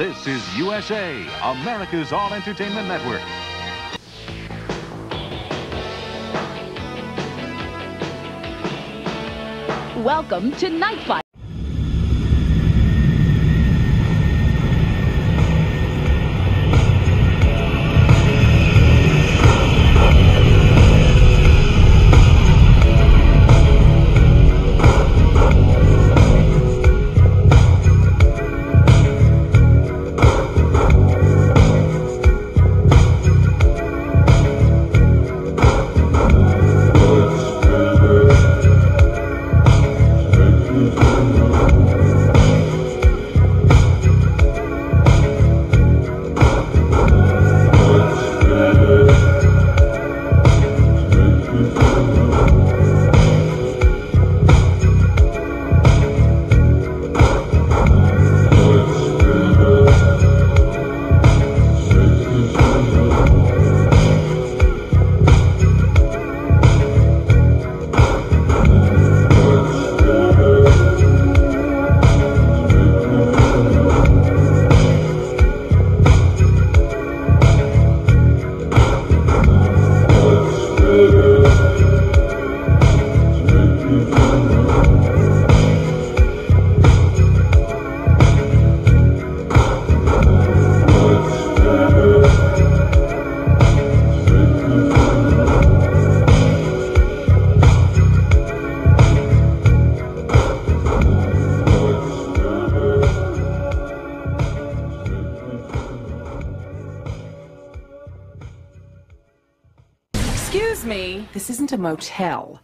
This is USA, America's All Entertainment Network. Welcome to Night Fight. Excuse me, this isn't a motel.